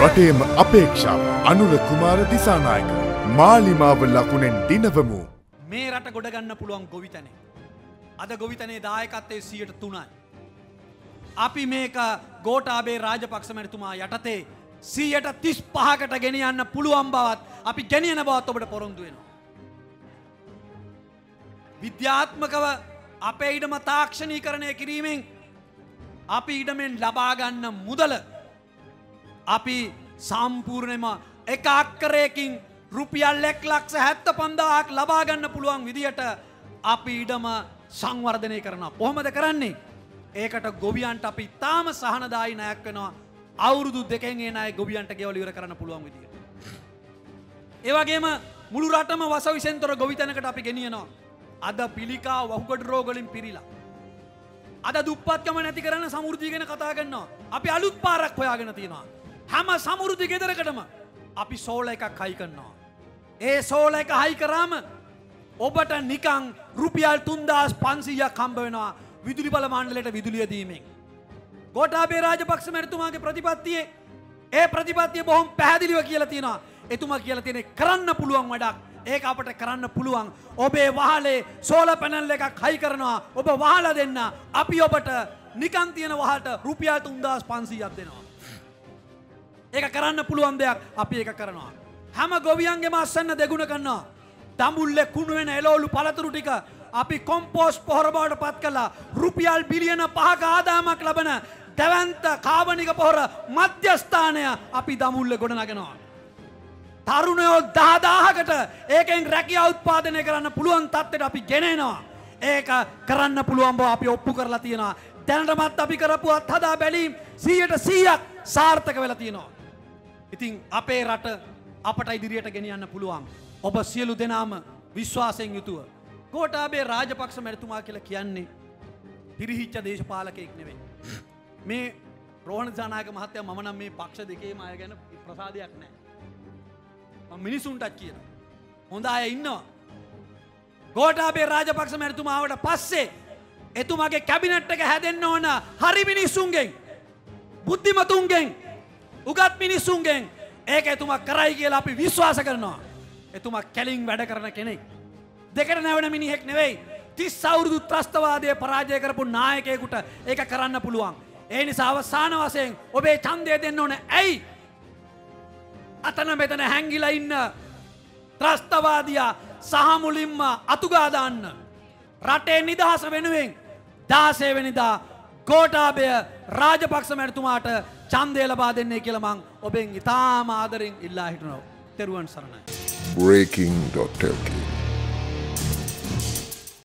රටේම අපේක්ෂාව අනුර කුමාර දිසානායක මාලිමාව ලකුණෙන් දිනවමු. මේ රට ගොඩගන්න පුළුවන් ගොවිතැනේ. අද ගොවිතනේ දායකත්තේ සියට තුනයි. අපි මේක ගෝටාබේ රාජපක්ෂ මැරතුමා යටතේ සීයට තිස් පහකට ගෙනියන්න පුළුවන් බවත් අපි ගැනියන බවත් ඔබට පොරොන්දු වෙනවා. විද්‍යාත්මකව අපේ ඉඩම තාක්ෂණී කරණය කිරීමෙන් අපි ඉඩමෙන් ලබාගන්න මුදල අපි සම්පූර්ණයම එක අක්කරයකින් රුපියල් එක් ලක්ෂ හැත්ත පන්දාක් ලබාගන්න පුළුවන් විදියට අපි ඉඩම සංවර්ධනය කරන පොහොමද කරන්නේ ඒකට ගොවියන්ට අපි තාම සහනදායි නයක් වෙනවා අවුරුදු දෙකෙන්ගේ අය ගොවියන්ට ගෙවලිවර කරන්න පුළුවන් විදිිය. ඒවගේම මුළු රටම වස විසෙන්තොර ගොවිතැනකට අපි ගෙනියනවා. අද පිළිකා වහුකට රෝගලින් පිරිලා. අද දුපත්කම නැති කරන්න සමුෘධීගෙන කතා ගන්නවා. අපි අලුත් පාරක් හොයාගෙන තියෙනවා. හැම සමුරුදි ගෙදරකටම අපි සෝල එකක් හයි කරන්නවා. ඒ සෝල එක හයි කරාම ඔබට නිකං රුපියල් තුන්දස් පන්සීයක් කම්බ වෙනවා විදුලි බල මණ්ඩලට විදුලිය දීමෙන්. ගෝටාබේ රාජපක්ෂ මැරතුමාගේ ප්‍රතිපත්තියේ ඒ ප්‍රතිපත්තිය බොහොම පැහැදිලිව කියලා තියෙනවා. එතුමා කියලා තියෙන කරන්න පුළුවන් වැඩක් ඒක අපට කරන්න පුළුවන්. ඔබේ වහලේ සෝල පැනල් එකක් හයි කරනවා ඔබ වහල දෙන්න අපි ඔබට නිකන් තියෙන වහට රුපියල් තුන්දස් පන්සීයක් දෙනවා. ඒක කරන්න පුළුවන් දෙයක් අපි ඒක කරනවා. හැම ගොවියන්ගේ මස්සන්න දෙගුණ කරන්නවා. දඹුල්ල කුණුවෙන එලෝලු පළතුරු ටික අපි කොම්පෝස් පොහොර බවට පත් කළා රුපියල් බිලියන පහක ආදාමක් ලබන දැවන්ත කාබනික පොහොර මධ්‍යස්ථානය අපි දමුල්ල ගොඩනගෙනවා. තරුණයෝ දාදාහකට ඒකෙන් රැකිය උත්පාදනය කරන්න පුළුවන් තත්වට අපි ගෙනෙනවා. ඒක කරන්න පුළුවන් බව අපි ඔප්පු කරලා තියෙනවා. දැනටමත් අපි කරපු අත් හදා බැලීම් සීයට සීයක් සාර්ථක වෙලා තියෙනවා. ඉතින් අපේ රට අපට ඉදිරියට ගෙනියන්න පුළුවන්. ඔබ සියලු දෙනාම විශ්වාසයෙන් යුතුව. කෝටාබේ රාජපක්ෂ මැරතුමා කියලා කියන්නේ පිරිහිච්ච දේශපාලකයෙක් නෙවෙයි. මේ රෝහණ ජානායක මහත්තයා මම නම් මේ පක්ෂ දෙකේම අය ගැන ප්‍රසාදයක් නැහැ. මම මිනිසුන්ටත් කියන. හොඳ අය ඉන්නවා. ගෝටාබේ රාජපක්ෂ මැරතුමාවට පස්සේ එතුමාගේ කැබිනට් එක හැදෙන්න ඕන හරි මිනිස්සුන්ගෙන් බුද්ධිමතුන්ගෙන් උගත් මිනිස්සුන්ගෙන් ඒක එතුමා කරයි කියලා අපි විශ්වාස කරනවා. එතුමා කැලින් වැඩ කරන කෙනෙක්. දෙකට නැවන මිනිහෙක් නෙවෙයි. තිස් අවුරුදු ත්‍රස්තවාදය පරාජය කරපු නායකයකුට ඒක කරන්න පුළුවන්. ඒ නිසා අවසාන වසයෙන් ඔබේ චන්දය දෙන්න ඕන ඇයි අතන මෙතන හැංගිල ඉන්න ත්‍රස්තවාදයා සහමුලින්ම අතුගාදාන්න. රටේ නිදහස වෙනුවෙන් දාසේවනිදා ගෝටාබය රාජපක්ෂ මැරතුමාට චන්දය ලබා දෙන්නේ කියලමං ඔබෙන් ඉතාම ආදරින් ඉල්ලා හිටනො තෙරුවන් සරණයි. breaking.lk